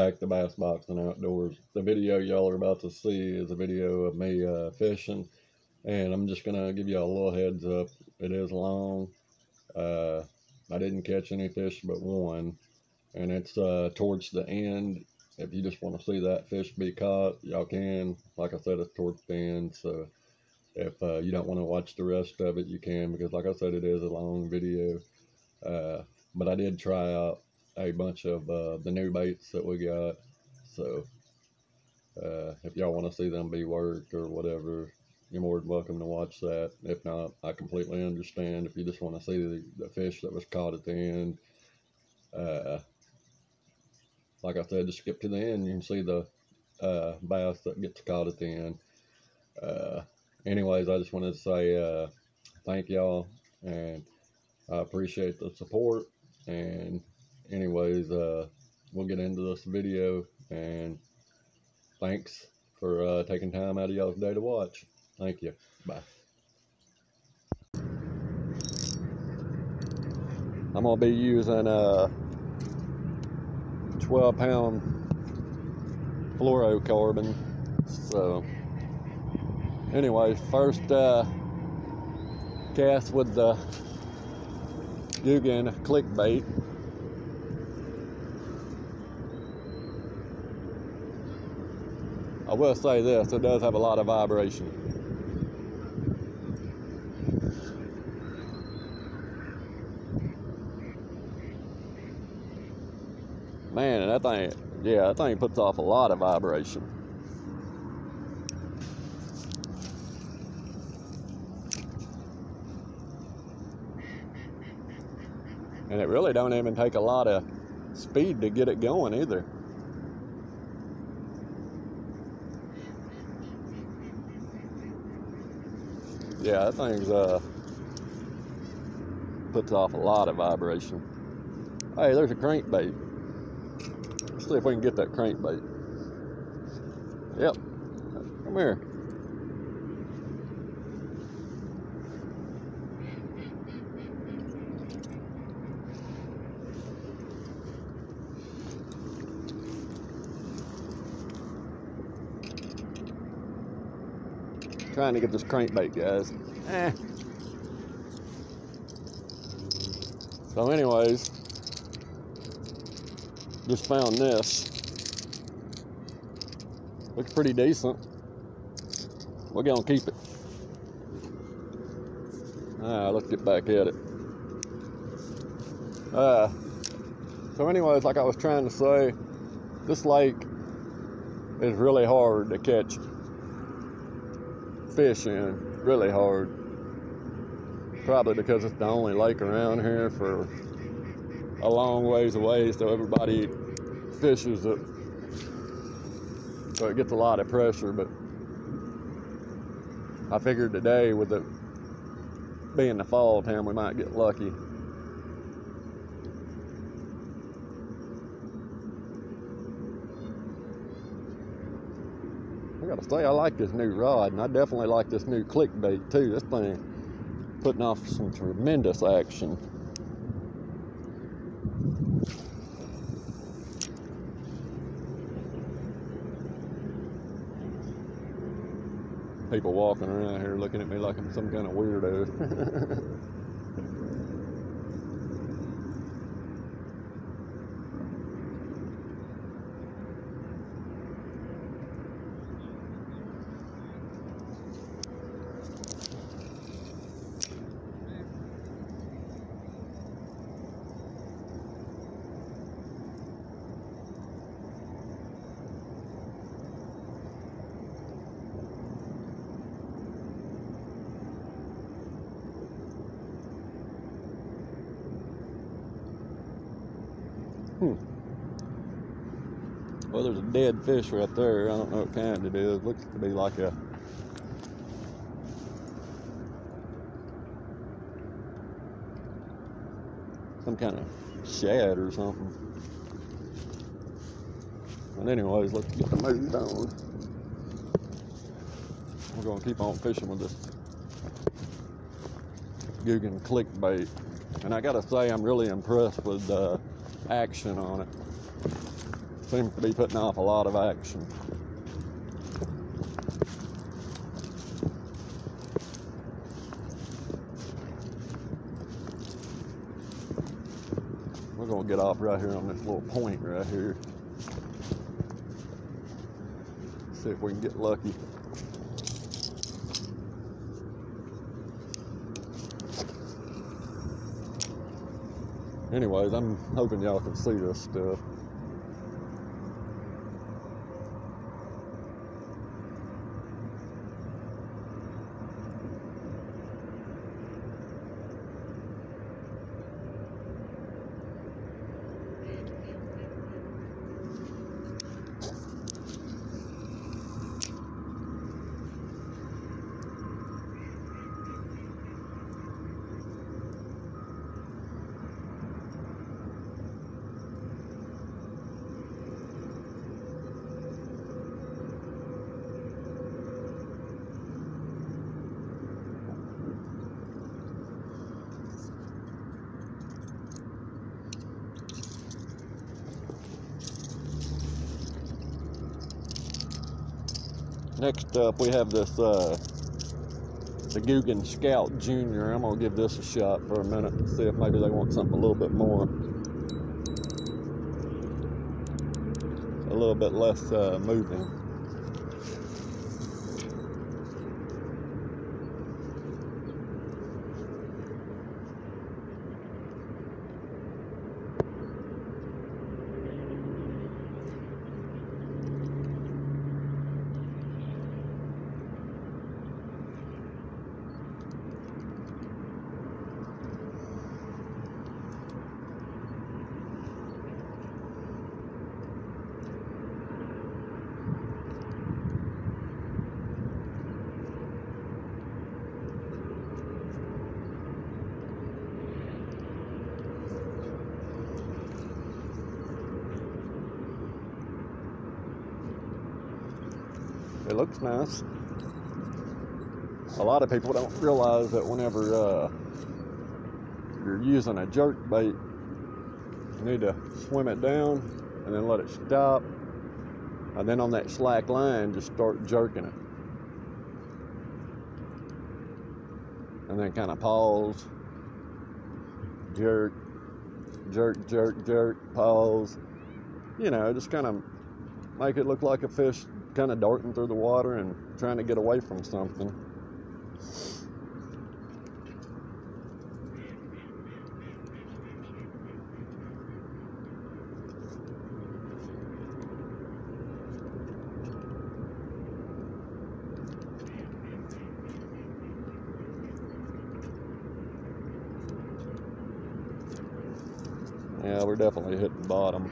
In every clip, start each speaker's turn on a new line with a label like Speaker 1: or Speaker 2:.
Speaker 1: back to Bassboxing Outdoors. The video y'all are about to see is a video of me uh, fishing, and I'm just gonna give you a little heads up. It is long. Uh, I didn't catch any fish but one, and it's uh, towards the end. If you just want to see that fish be caught, y'all can. Like I said, it's towards the end, so if uh, you don't want to watch the rest of it, you can because, like I said, it is a long video. Uh, but I did try out a bunch of uh, the new baits that we got. So uh, if y'all want to see them be worked or whatever, you're more than welcome to watch that. If not, I completely understand. If you just want to see the, the fish that was caught at the end, uh, like I said, just skip to the end. You can see the uh, bass that gets caught at the end. Uh, anyways, I just wanted to say uh, thank y'all and I appreciate the support. And anyways, uh, we'll get into this video and thanks for uh, taking time out of y'all's day to watch. Thank you. Bye. I'm gonna be using a 12 pound fluorocarbon. So, anyway, first uh, cast with the Googan clickbait. Will say this, it does have a lot of vibration. Man, that thing, yeah, that thing puts off a lot of vibration. And it really don't even take a lot of speed to get it going either. Yeah, that thing's uh puts off a lot of vibration. Hey, there's a crankbait. Let's see if we can get that crankbait. Yep. Come here. Trying to get this crankbait, guys. Eh. So, anyways, just found this. Looks pretty decent. We're gonna keep it. Ah, let's get back at it. Uh, so, anyways, like I was trying to say, this lake is really hard to catch fish in really hard. Probably because it's the only lake around here for a long ways away, so everybody fishes it. So it gets a lot of pressure, but I figured today with it being the fall time, we might get lucky. I say, I like this new rod, and I definitely like this new clickbait too. This thing putting off some tremendous action. People walking around here looking at me like I'm some kind of weirdo. dead fish right there. I don't know what kind it is. Looks to be like a some kind of shad or something. But anyways, let's get the move on. We're gonna keep on fishing with this Googan clickbait. And I gotta say, I'm really impressed with the action on it. Seems to be putting off a lot of action. We're gonna get off right here on this little point right here. See if we can get lucky. Anyways, I'm hoping y'all can see this stuff. Next up, we have this uh, the Googan Scout Junior. I'm gonna give this a shot for a minute and see if maybe they want something a little bit more, a little bit less uh, moving. Looks nice. A lot of people don't realize that whenever uh, you're using a jerk bait, you need to swim it down and then let it stop. And then on that slack line, just start jerking it. And then kind of pause, jerk, jerk, jerk, jerk, pause. You know, just kind of make it look like a fish kind of darting through the water and trying to get away from something. Yeah, we're definitely hitting bottom.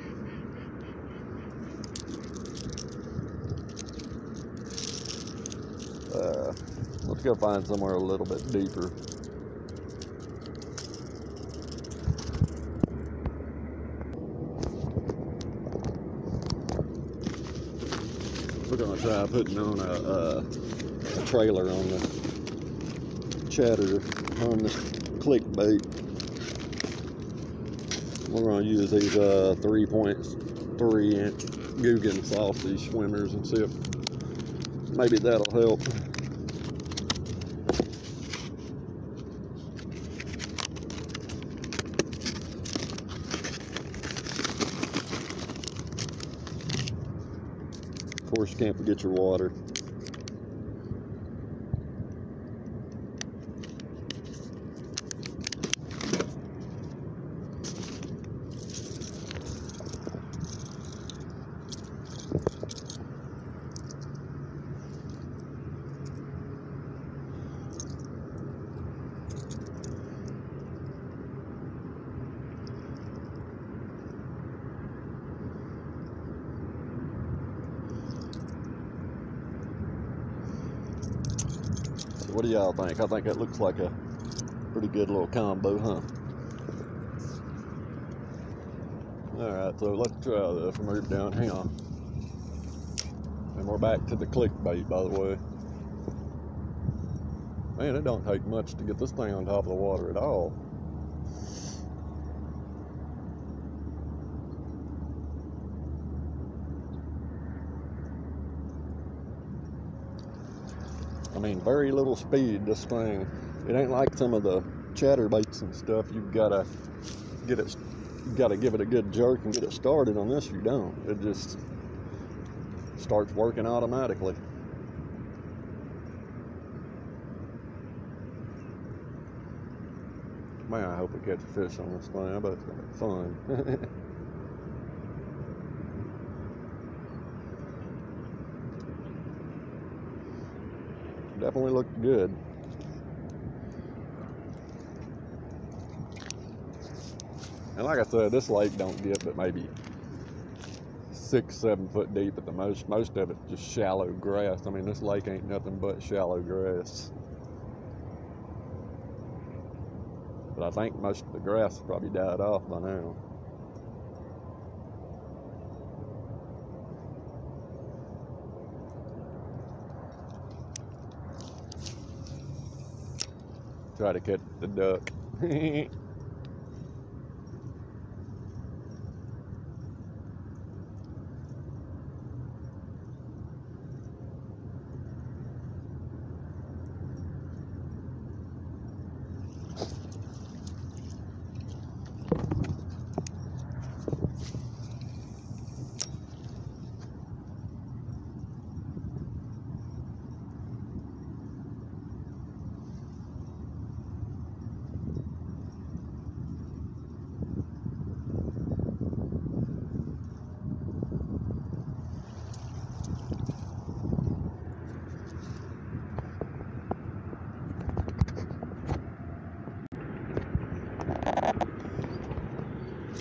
Speaker 1: Uh, let's go find somewhere a little bit deeper. We're gonna try putting on a, a, trailer on the chatter on the clickbait. We're gonna use these uh, 3.3 inch Googan sausage swimmers and see if maybe that'll help. Course, you can't forget your water. So what do y'all think? I think it looks like a pretty good little combo, huh? Alright, so let's try this. Move down. here. And we're back to the clickbait, by the way. Man, it don't take much to get this thing on top of the water at all. I mean, very little speed. This thing, it ain't like some of the chatterbaits and stuff. You've got to get it, you got to give it a good jerk and get it started. On this, you don't. It just starts working automatically. Man, I hope I catch a fish on this thing. I bet it's gonna be fun. Definitely looked good. And like I said, this lake don't get but maybe six, seven foot deep at the most. Most of it just shallow grass. I mean, this lake ain't nothing but shallow grass. But I think most of the grass probably died off by now. Try to catch the duck.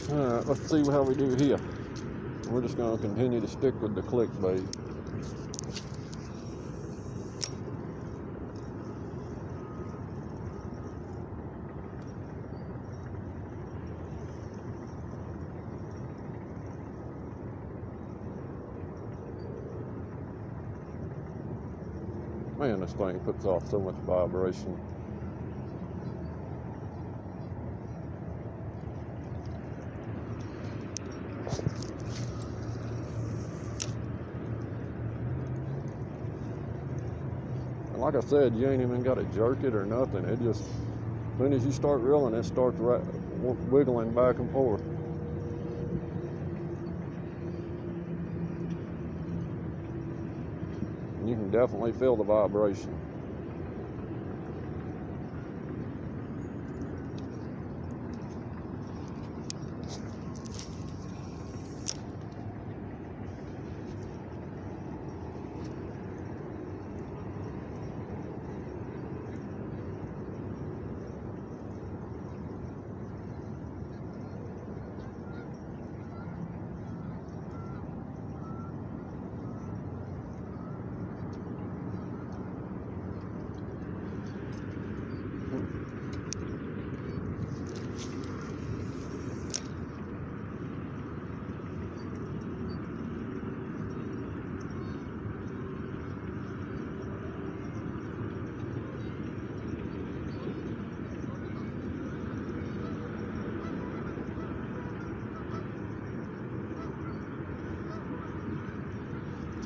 Speaker 1: Alright, let's see how we do here. We're just going to continue to stick with the clickbait. Man, this thing puts off so much vibration. I said, you ain't even got to jerk it or nothing. It just, as soon as you start reeling, it starts right, wiggling back and forth. You can definitely feel the vibration.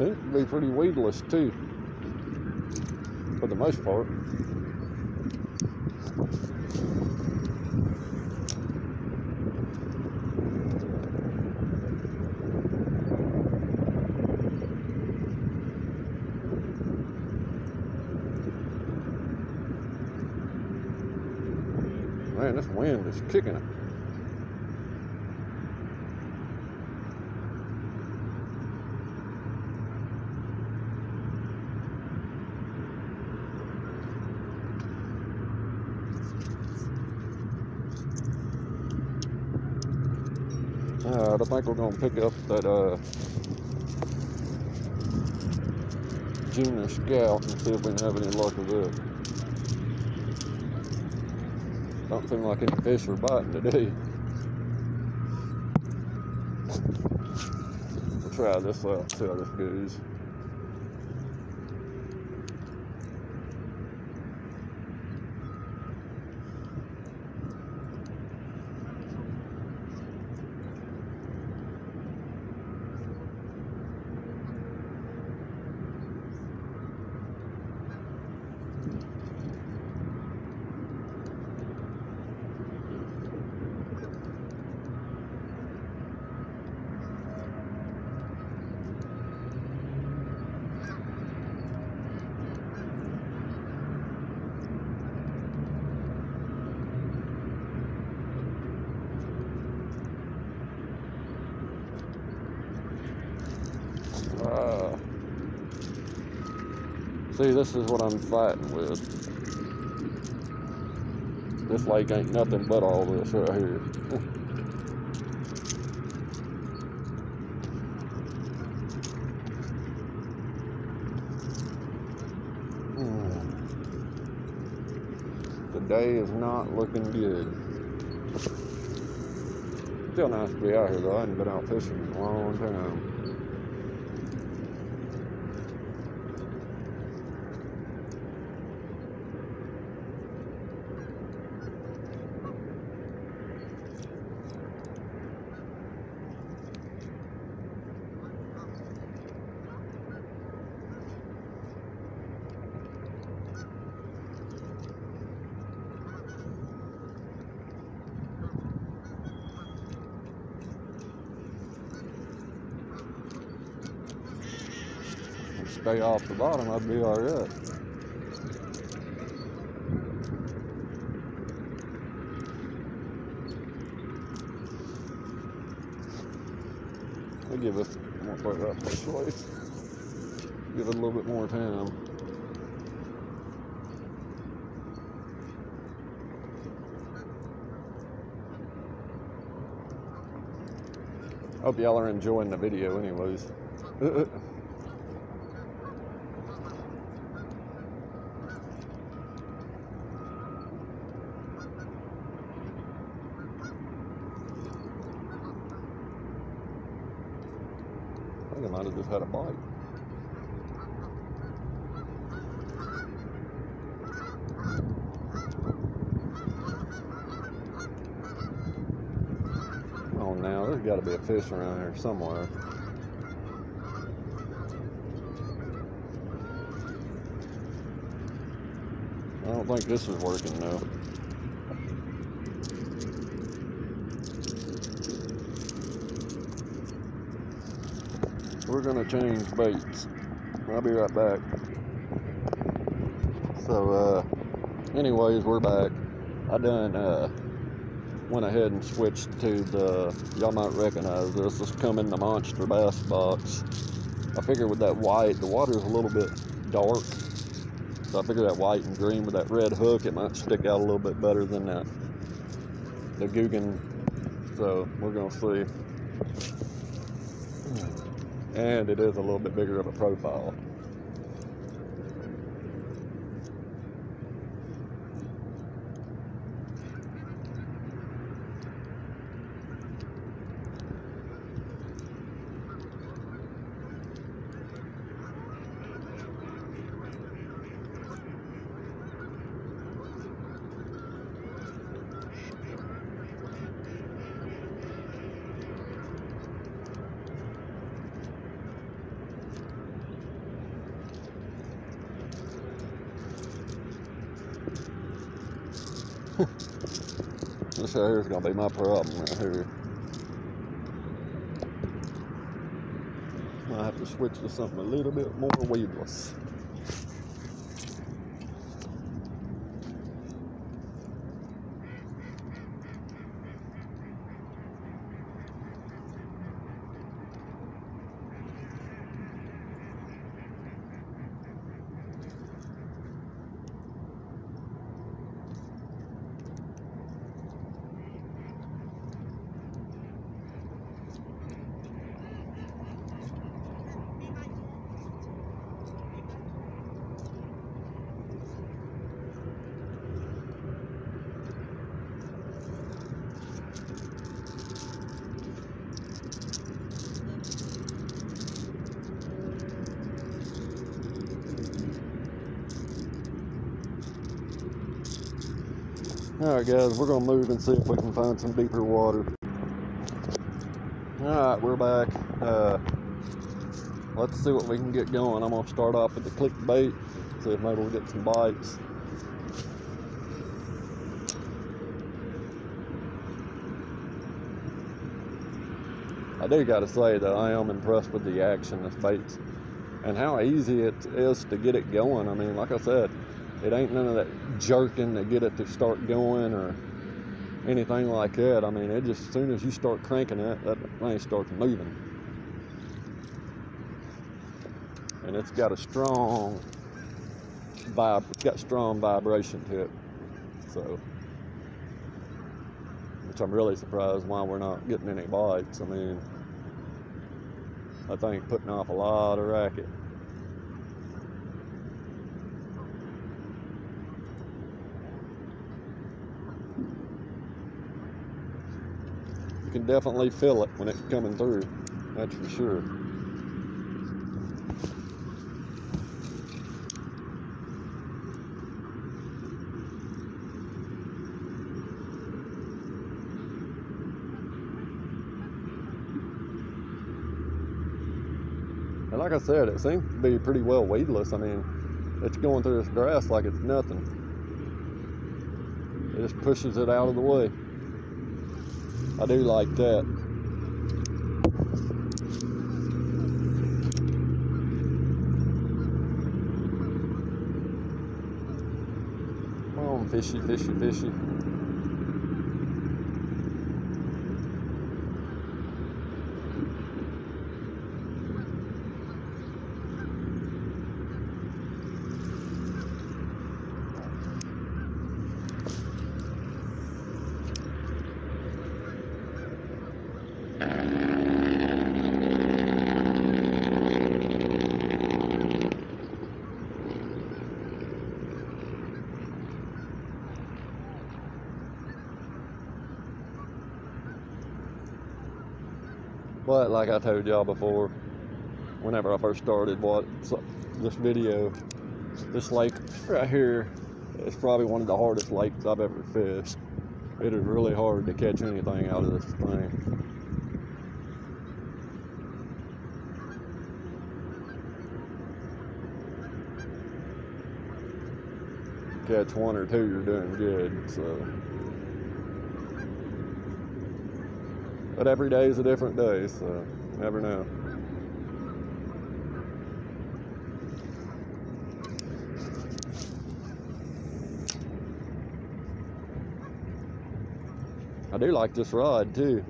Speaker 1: Seems to be pretty weedless too, for the most part. Man, this wind is kicking it. We're gonna pick up that uh, junior scout and see if we can have any luck with it. Don't seem like any fish are biting today. We'll try this out, see how this goes. Uh, see, this is what I'm fighting with. This lake ain't nothing but all this right here. Hmm. the day is not looking good. Still nice to be out here though. I hadn't been out fishing in a long time. Stay off the bottom, I'd be all right. I'll give it, I put. Give it a little bit more time. Hope y'all are enjoying the video anyways. I think I might have just had a bite. Oh, now there's got to be a fish around here somewhere. I don't think this is working though. We're gonna change baits. I'll be right back. So, uh, anyways, we're back. I done uh, went ahead and switched to the. Y'all might recognize this. This come in the monster bass box. I figure with that white, the water is a little bit dark. So I figure that white and green with that red hook, it might stick out a little bit better than that the Googan. So we're gonna see and it is a little bit bigger of a profile. This right here is gonna be my problem right here. I have to switch to something a little bit more weedless. Guys, we're gonna move and see if we can find some deeper water. All right, we're back. Uh, let's see what we can get going. I'm gonna start off with the click bait, see if maybe we'll get some bites. I do gotta say that I am impressed with the action of baits and how easy it is to get it going. I mean, like I said, it ain't none of that jerking to get it to start going or anything like that. I mean, it just as soon as you start cranking it, that thing starts moving. and it's got a strong vibe. It's got strong vibration to it. So, which I'm really surprised why we're not getting any bites. I mean, I think putting off a lot of racket. Can definitely feel it when it's coming through. That's for sure. And like I said, it seems to be pretty well weedless. I mean, it's going through this grass like it's nothing. It just pushes it out of the way. I do like that. Come on, fishy, fishy, fishy. But like I told y'all before, whenever I first started what this video, this lake right here is probably one of the hardest lakes I've ever fished. It is really hard to catch anything out of this thing. Catch one or two, you're doing good. So. But every day is a different day, so never know. I do like this rod too.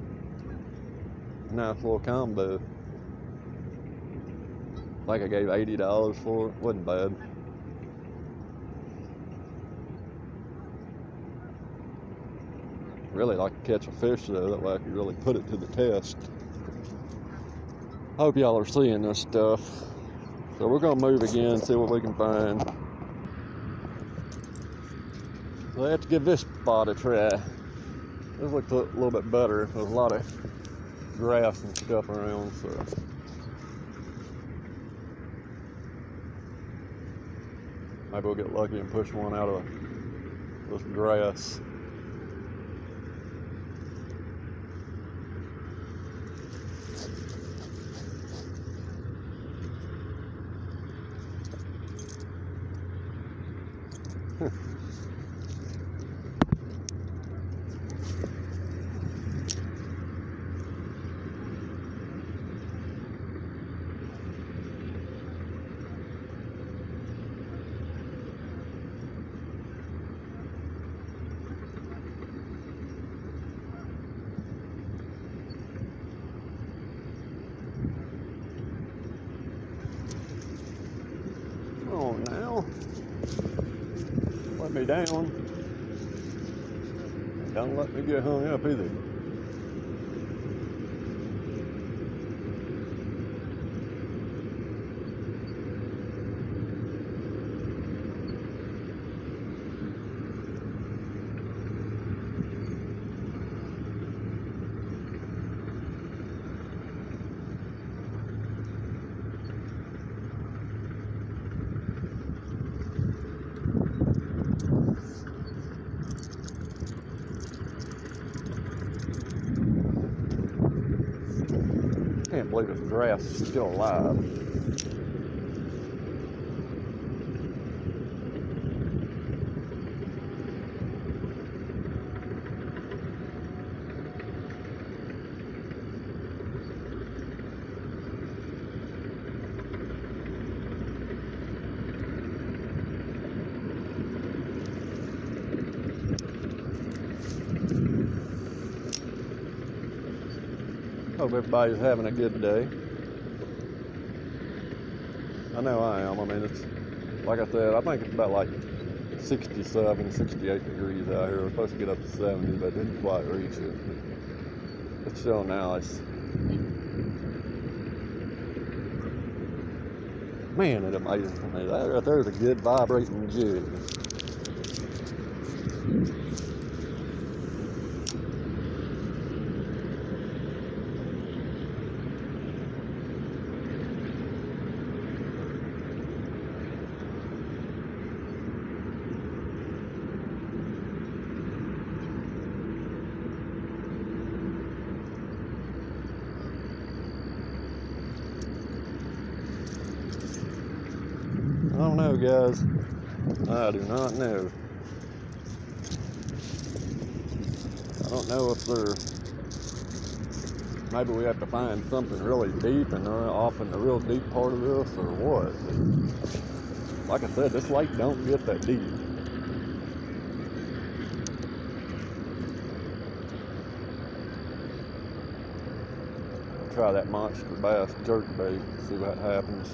Speaker 1: Nice little combo. Like I gave $80 for it. Wasn't bad. Really like to catch a fish though, that way I can really put it to the test. I hope y'all are seeing this stuff. So we're gonna move again, see what we can find. I have to give this spot a try. This looks a little bit better. There's a lot of grass and stuff around, so. Maybe we'll get lucky and push one out of this grass. on now. Let me down. Don't let me get hung up either. Can't believe this grass is still alive. Hope everybody's having a good day. I know I am. I mean, it's like I said, I think it's about like 67, 68 degrees out here. We're supposed to get up to 70, but didn't quite reach it. It's still now. It's man, it amazes me. That right there is a good vibrating jig. I don't know, guys. I do not know. I don't know if they're. Maybe we have to find something really deep and they're off in the real deep part of this or what. Like I said, this lake don't get that deep. Try that monster bass jerk bait, see what happens.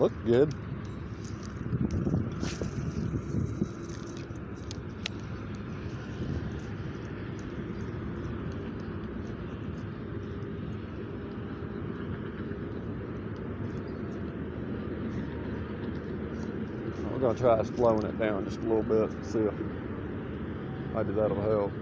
Speaker 1: Look good. We're gonna try slowing it down just a little bit, see if maybe that'll help.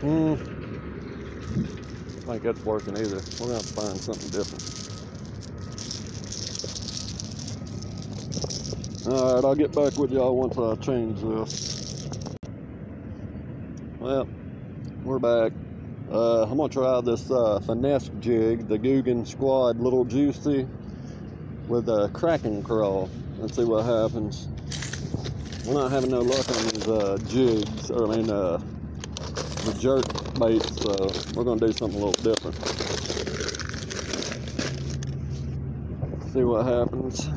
Speaker 1: Hmm. I think that's working either. We're gonna have to find something different. Alright, I'll get back with y'all once I change this. Well, we're back. Uh, I'm gonna try this uh, finesse jig, the Googan Squad Little Juicy with a Krackin' Craw and see what happens. We're not having no luck on these uh, jigs, or I mean, uh, the jerk bait, so we're gonna do something a little different. See what happens.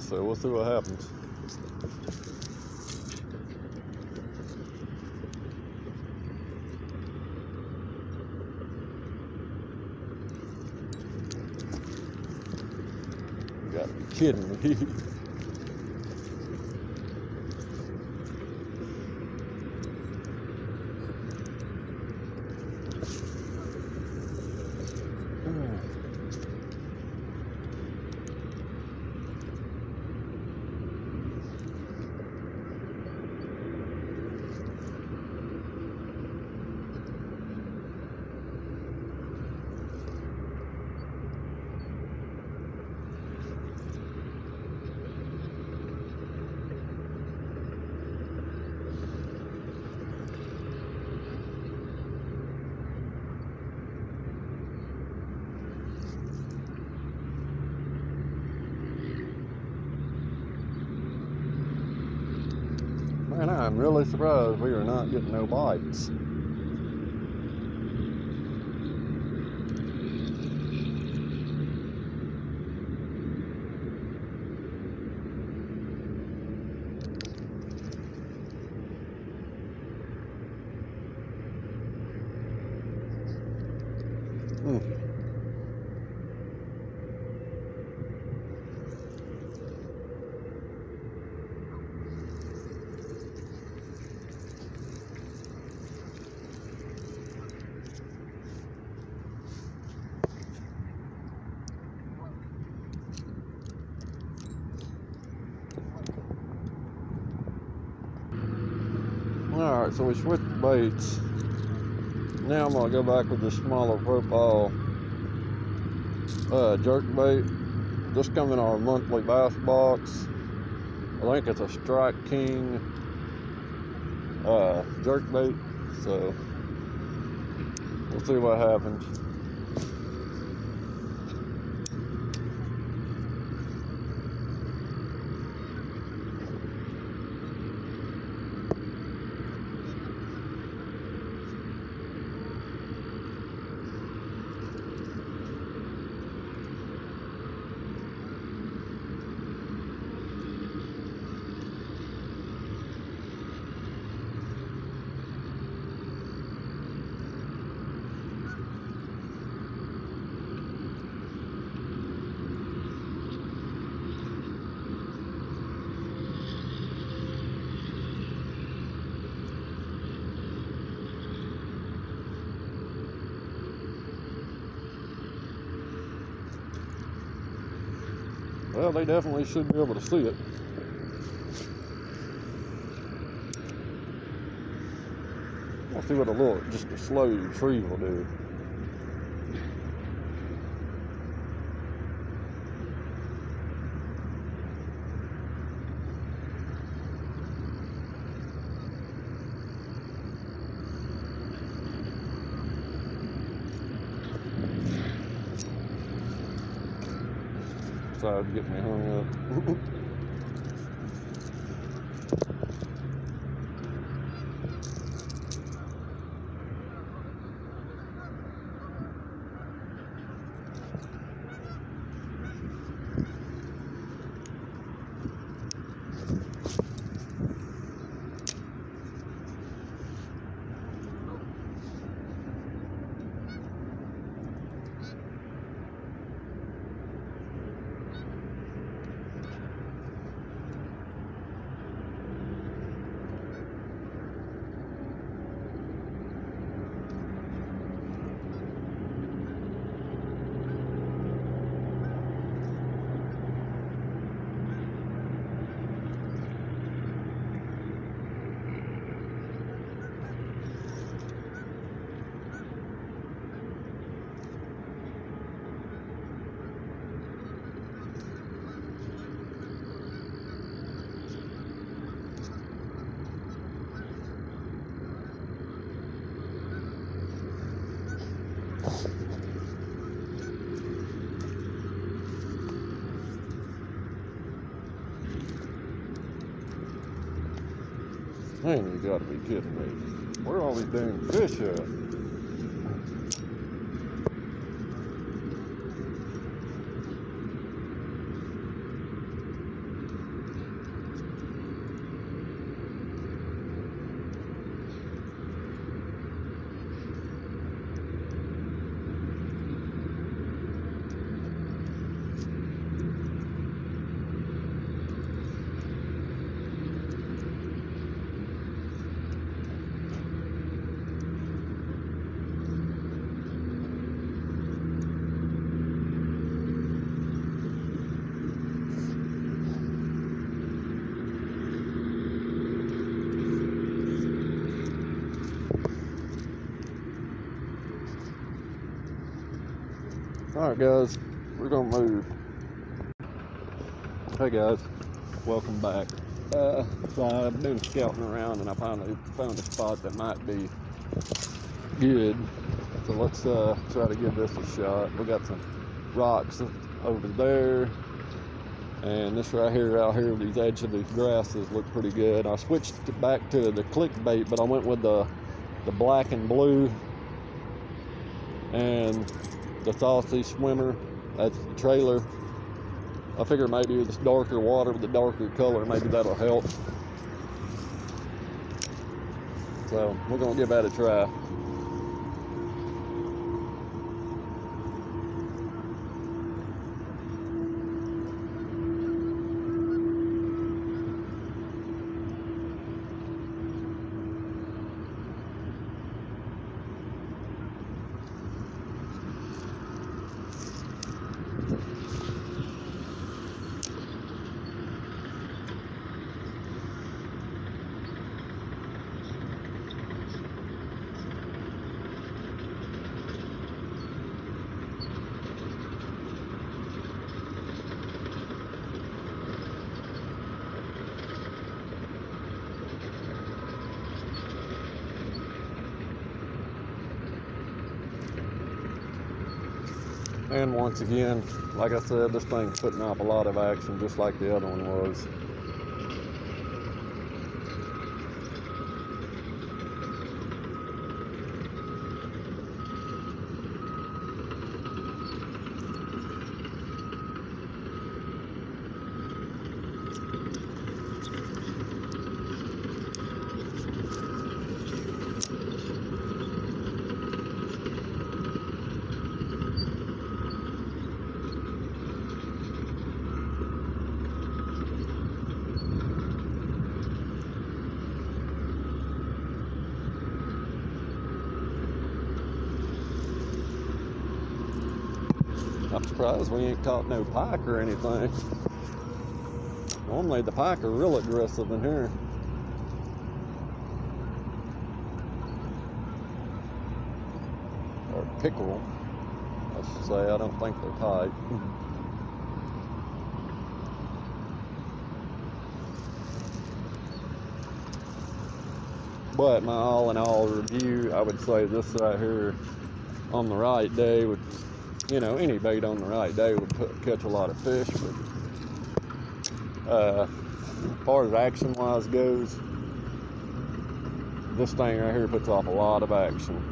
Speaker 1: so we'll see what happens. You gotta be kidding me. really surprised we are not getting no bites. Mm. So we switched baits. Now I'm gonna go back with the smaller profile uh, jerk bait. This come in our monthly bass box. I think it's a Strike King uh, jerk bait. So we'll see what happens. Well, they definitely should be able to see it. We'll see what a little, just a slow retrieve will do. Decided to get me hung up. You gotta be kidding me. Where are all these dang fish at? Alright guys, we're gonna move. Hey guys, welcome back. Uh, so I've been scouting around and I finally found a spot that might be good. So let's uh, try to give this a shot. We got some rocks over there And this right here, out here, these edges of these grasses look pretty good. I switched back to the clickbait, but I went with the the black and blue and the Saucy Swimmer. That's the trailer. I figure maybe with this darker water with the darker color, maybe that'll help. So we're gonna give that a try. And once again, like I said, this thing's putting off a lot of action just like the other one was. I'm we ain't caught no pike or anything. Normally the pike are real aggressive in here. Or pickerel, I should say. I don't think they're pike. But my all in all review, I would say this right here on the right day would you know, any bait on the right day would put, catch a lot of fish. But uh, as far as action wise goes, this thing right here puts off a lot of action.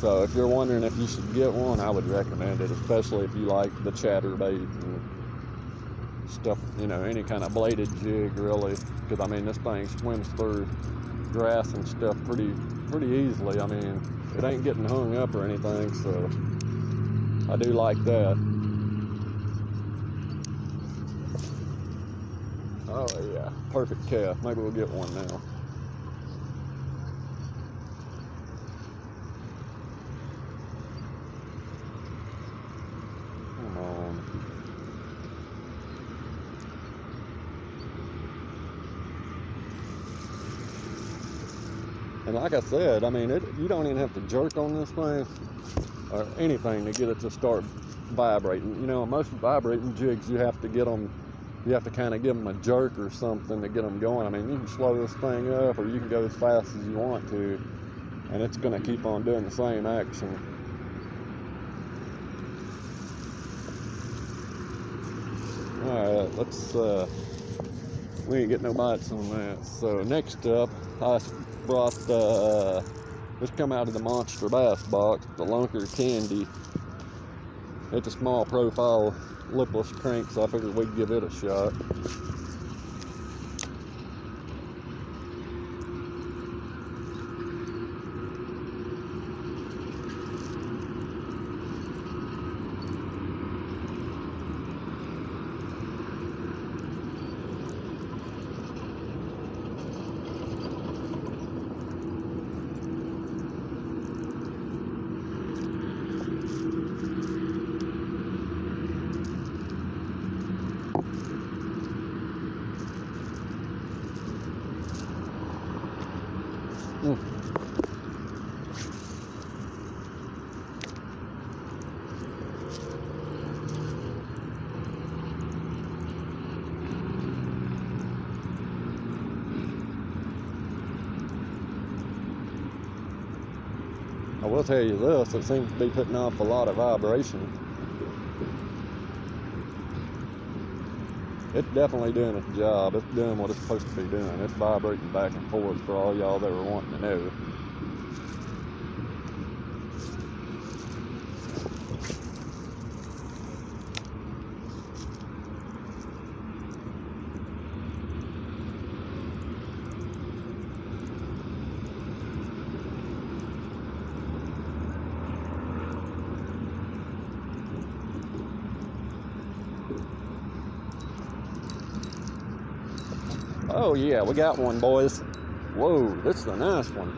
Speaker 1: So if you're wondering if you should get one, I would recommend it, especially if you like the chatterbait and stuff, you know, any kind of bladed jig really. Because I mean, this thing swims through grass and stuff pretty, pretty easily. I mean, it ain't getting hung up or anything, so I do like that. Oh yeah, perfect calf. Maybe we'll get one now. Come on. And like I said, I mean, it, you don't even have to jerk on this thing or anything to get it to start vibrating. You know, most vibrating jigs, you have to get them, you have to kind of give them a jerk or something to get them going. I mean, you can slow this thing up or you can go as fast as you want to, and it's going to keep on doing the same action. All right, let's, uh, we ain't getting no bites on that. So next up, I brought the, uh, this come out of the Monster Bass box, the Lunker Candy. It's a small profile lipless crank, so I figured we'd give it a shot. tell you this, it seems to be putting off a lot of vibration. It's definitely doing its job. It's doing what it's supposed to be doing. It's vibrating back and forth for all y'all that were wanting to know. Oh yeah, we got one, boys. Whoa, this is a nice one.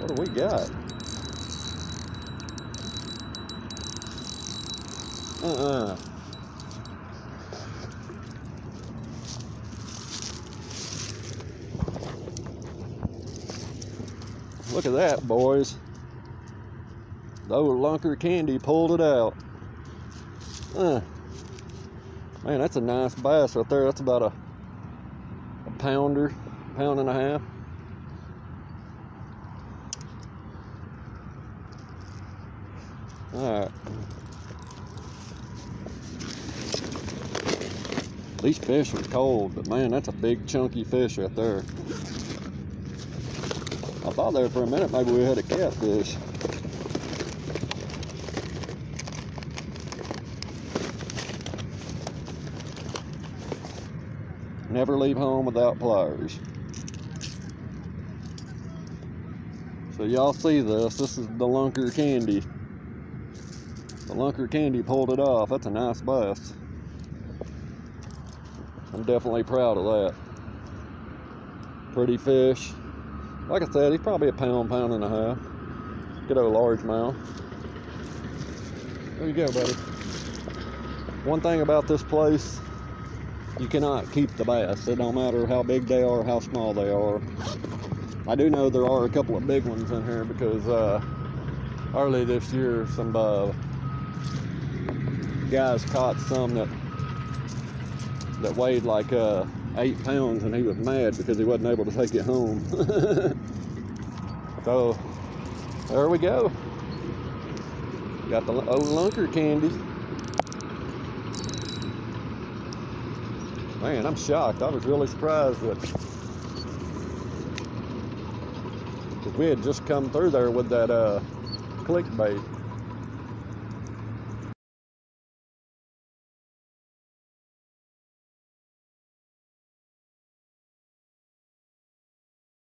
Speaker 1: What do we got? Uh-uh. Look at that, boys. Candy pulled it out. Uh, man, that's a nice bass right there. That's about a, a pounder, pound and a half. All right. These fish are cold, but man, that's a big chunky fish right there. I thought there for a minute maybe we had a catfish. Never leave home without pliers. So y'all see this, this is the lunker candy. The lunker candy pulled it off. That's a nice bass. I'm definitely proud of that. Pretty fish. Like I said, he's probably a pound, pound and a half. Good old largemouth. There you go, buddy. One thing about this place, you cannot keep the bass. It don't matter how big they are, how small they are. I do know there are a couple of big ones in here because uh, early this year, some uh, guys caught some that that weighed like uh, eight pounds and he was mad because he wasn't able to take it home. so there we go. Got the old lunker candy. Man, I'm shocked. I was really surprised that we had just come through there with that uh, clickbait.